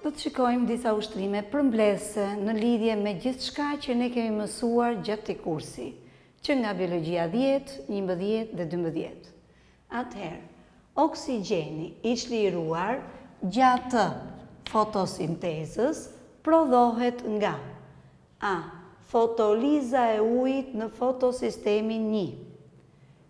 Do të shikojmë disa ushtrime përmbledhëse në lidhje me gjithçka që ne kemi mësuar gjatë këtij kursi, që nga biologjia 10, 11 dhe 12. Atëherë, oksigjeni i çliruar gjatë fotosintezës prodhohet nga A. Fotoliza e ujit në fotosistemin 1.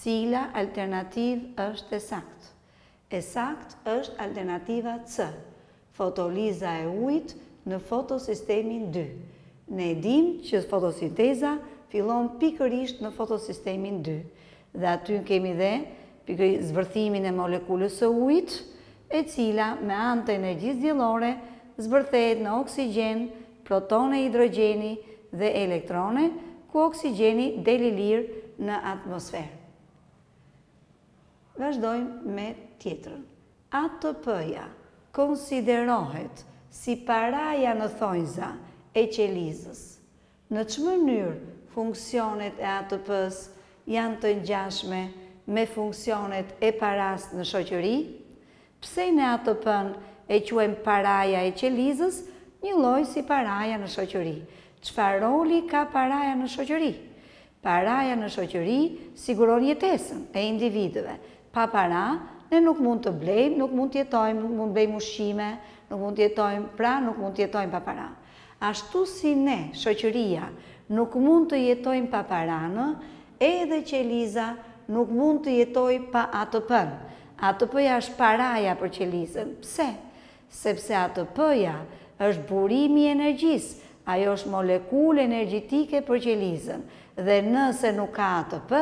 Cila alternativë është e saktë? E saktë është alternativa C, fotoliza e ujit në fotosistemin dy. Ne e dimë që fotosinteza fillon pikërisht në fotosistemin dy dhe aty kemi dhe zbërthimin e molekulës së ujit, e cila me anë të energjisë diellore zbërthehet në oksigjen protone hidrogjeni dhe elektrone, ku oksigjeni del i lirë në atmosferë. Vazhdojmë me tjetrën. ATP-ja konsiderohet si paraja në thonjëza e qelizës. Në ç'mënyrë funksionet e ATP-së janë të ngjashme me funksionet e parasë në shoqëri? Pse ne ATP-në e quajmë paraja e qelizës, njëlloj si paraja në shoqëri? Çfarë roli ka paraja në shoqëri? Paraja në shoqëri siguron jetesën e individëve. Pa para, ne nuk mund të blejmë, nuk mund të jetojmë, nuk mund të blejmë ushqime, nuk mund të jetojmë, pra nuk mund të jetojmë pa para. Ashtu si ne, shoqëria, nuk mund të jetojmë pa paranë, edhe qeliza nuk mund të jetojë pa ATP-në. ATP-ja është paraja për qelizën. Pse? Sepse ATP-ja është burimi i energjisë, ajo është molekulë energjetike për qelizën. Dhe nëse nuk ka ATP,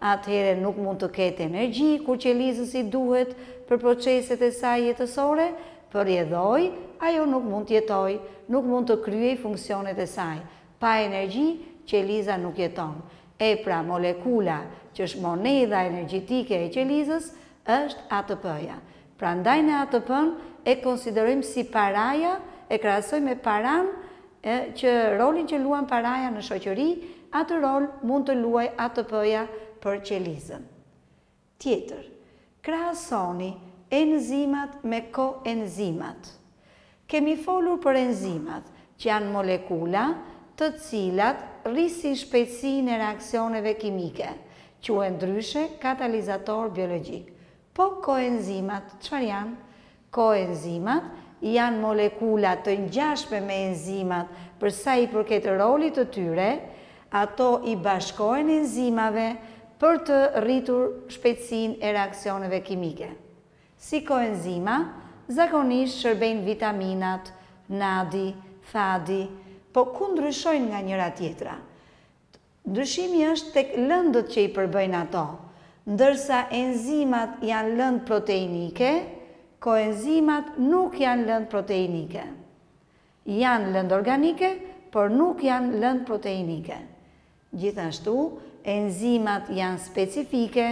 atëherë nuk mund të ketë energji kur qelizës i duhet për proceset e saj jetësore, Për rrjedhojë, ajo nuk mund të jetojë, nuk mund të kryejë funksionet e saj. Pa energji, qeliza nuk jeton. E pra, molekula, që është monedha energjetike e qelizës, është ATP-ja. Prandaj ne ATP-në e konsiderojmë si paraja, e krahasojmë me paranë, e, që rolin që luan paraja në shoqëri, atë rol mund të luajë ATP-ja për qelizën. Tjetër, krahasoni enzimat me koenzimat. Kemi folur për enzimat, që janë molekula të cilat rrisin shpejtësinë e reaksioneve kimike, quhen ndryshe katalizatorë biologjikë. Po koenzimat çfarë janë? Koenzimat janë molekula të ngjashme me enzimat për sa i përket rolit të tyre, ato i bashkohen enzimave për të rritur shpejtësinë e reaksioneve kimike. Si koenzima, zakonisht shërbejnë vitaminat, NADI, FADI, po ku ndryshojnë nga njëra-tjetra? Ndryshimi është tek lëndët që i përbëjnë ato. Ndërsa enzimat janë lëndë proteinike, koenzimat nuk janë lëndë proteinike. Janë lëndë organike, por nuk janë lëndë proteinike. Gjithashtu, enzimat janë specifike,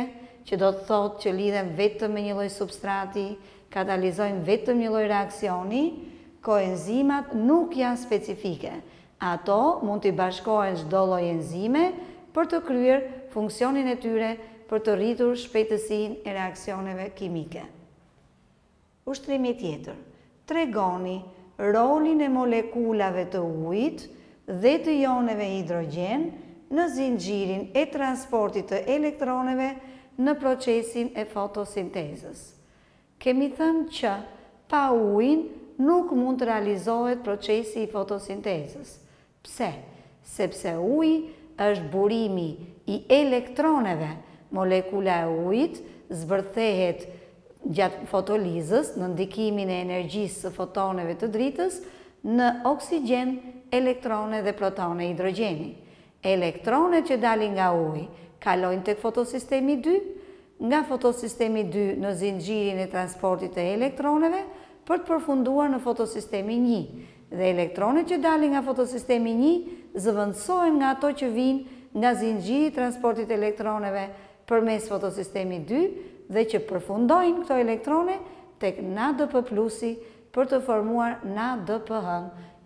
që do të thotë që lidhen vetëm me një lloj substrati, katalizojnë vetëm një lloj reaksioni, koenzimat nuk janë specifike, Ato mund t'i bashkohen çdo lloj enzime për të kryer funksionin e tyre për të rritur shpejtësinë e reaksioneve kimike. Ushtrimi tjetër, Tregoni rolin e molekulave të ujit dhe të joneve hidrogjen në zinxhirin e transportit të elektroneve në procesin e fotosintezës. Kemi thënë që pa ujin nuk mund të realizohet procesi i fotosintezës. Pse? Sepse uji është burimi i elektroneve, molekula e ujit zbërthehet gjatë fotolizës në ndikimin e energjisë së fotoneve të dritës në oksigjen, elektrone dhe protone hidrogjeni. Elektronet që dalin nga uji kalojnë tek fotosistemi dy, nga fotosistemi dy në zinxhirin e transportit të elektroneve për të përfunduar në fotosistemin një dhe elektronet që dalin nga fotosistemi një zëvendësohen nga ato që vijnë nga zinxhiri i transportit të elektroneve përmes fotosistemit dy dhe që përfundojnë këto elektrone tek NADP plusi për të formuar NADPH,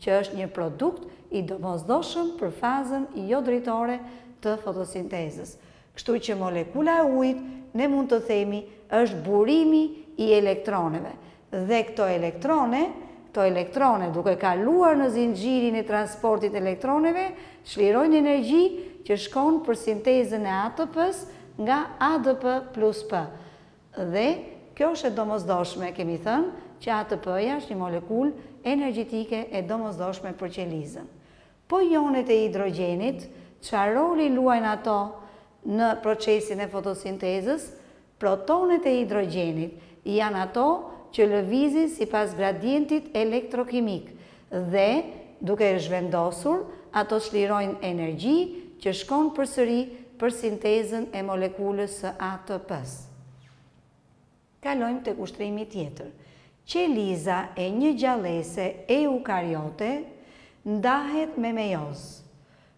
që është një produkt i domosdoshëm për fazën jodritore të fotosintezës. Kështu që molekula e ujit, ne mund të themi, është burimi i elektroneve. Dhe këto elektrone, këto elektrone, duke kaluar në zinxhirin e transportit elektroneve, çlirojnë energji që shkon për sintezën e ATP-së nga ADP plus P. Dhe, kjo është e domosdoshme, kemi thënë, që ATP-ja është një molekulë energjitike e domosdoshme për qelizën. Po jonet e hidrogjenit, çfarë roli luajnë ato në procesin e fotosintezës? Protonet e hidrogjenit janë ato që lëvizin sipas gradientit elektrokimik, Dhe, duke e zhvendosur, ato çlirojnë energji që shkon përsëri për sintezën e molekulës së ATP-së. Kalojmë tek ushtrimi tjetër. Qeliza e një gjallese eukariote ndahet me mejozë.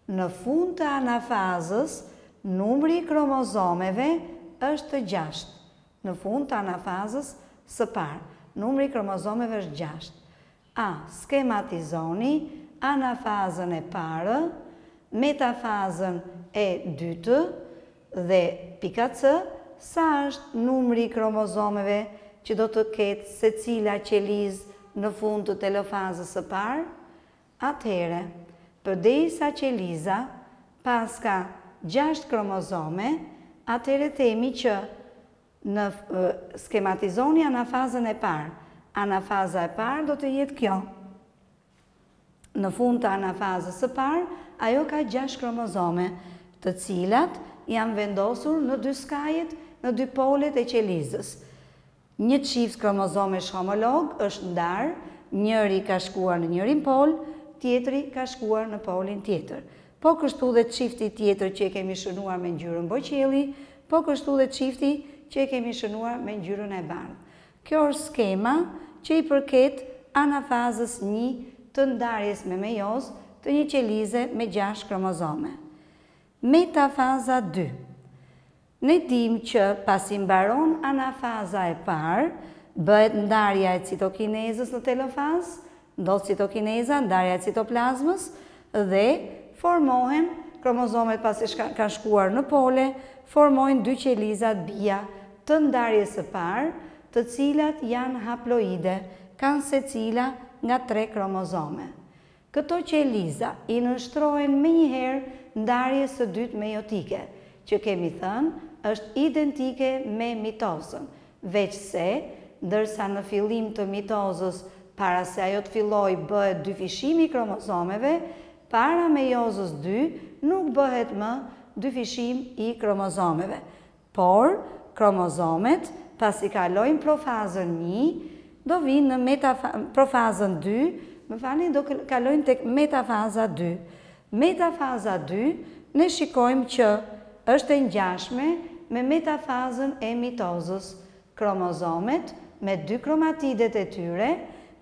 Në fund të anafazës, numri i kromozomeve është gjashtë. Në fund të anafazës së parë, numri i kromozomeve është gjashtë. A skematizoni anafazën e parë, metafazën e dytë dhe pika C sa është numri i kromozomeve që do të ketë secila qelizë në fund të telofazës së parë? Atëherë, përderisa qeliza paska gjashtë kromozome, atëherë themi që Në skematizoni anafazën e parë. Anafaza e parë do të jetë kjo. Në fund të anafazës së parë, ajo ka gjashtë kromozome, të cilat janë vendosur në dy skajet, në dy polet e qelizës. Një çift kromozomesh homolog është ndarë, njëri ka shkuar në njërin pol, tjetri ka shkuar në polin tjetër. Po kështu dhe çifti tjetër që e kemi shënuar me ngjyrën bojëqielli, po kështu dhe çifti që e kemi shënuar me ngjyrën e bardhë. Kjo është skema që i përket anafazës një të ndarjes me mejozë të një qelize me gjashtë kromozome. Metafaza dy. Ne dimë që pasi mbaron anafaza e parë, bëhet ndarja e citokinezës në telofazë, ndodh citokineza, ndarja e citoplazmës dhe formohen kromozomet pasi kanë shkuar në pole, formojnë dy qeliza bija të ndarjes së parë, të cilat janë haploide, kanë secila nga tre kromozome. Këto qeliza i nënshtrohen menjëherë ndarjes së dytë mejotike, që kemi thënë është identike me mitozën, veçse, ndërsa në fillim të mitozës, para se ajo të fillojë bëhet dyfishimi i kromozomeve, para mejozës dy nuk bëhet më dyfishim i kromozomeve. Por, kromozomet, pasi kalojnë profazën një, do vijnë në meta, profazën dy, më falni, do kalojmë tek metafaza dy. Metafaza dy, ne shikojmë që është e ngjashme me metafazën e mitozës. Kromozomet, me dy kromatidet e tyre,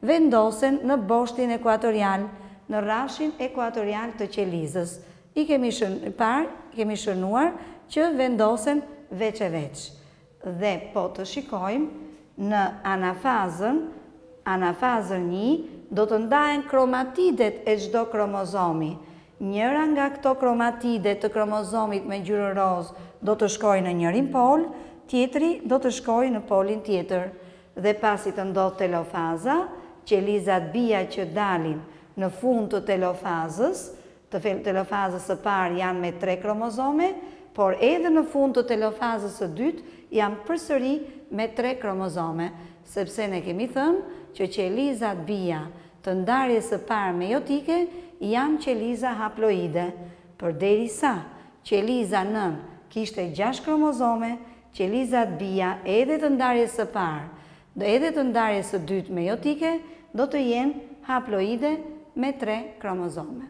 vendosen në boshtin ekuatorial, në rrafshin ekuatorial të qelizës, I kemi parë, kemi shënuar që vendosen veç e veç. Dhe po të shikojmë në anafazën, anafazën I, do të ndahen kromatidet e çdo kromozomi. Njëra nga këto kromatide të kromozomit me ngjyrën rozë do të shkojë në njërin pol, tjetri do të shkojë në polin tjetër. Dhe pasi të ndodhë telofaza, qelizat bija që dalin në fund të telofazës Të telofazës së parë janë me tre kromozome, por edhe në fund të telofazës së dytë janë përsëri me tre kromozome, sepse ne kemi thënë që qelizat bija të ndarjes së parë mejotike janë qeliza haploide, përderisa qeliza nënë kishte gjashtë kromozome, qelizat bija edhe të ndarjes së parë Do edhe të ndarjes së dytë mejotike do të jenë haploide me tre kromozome.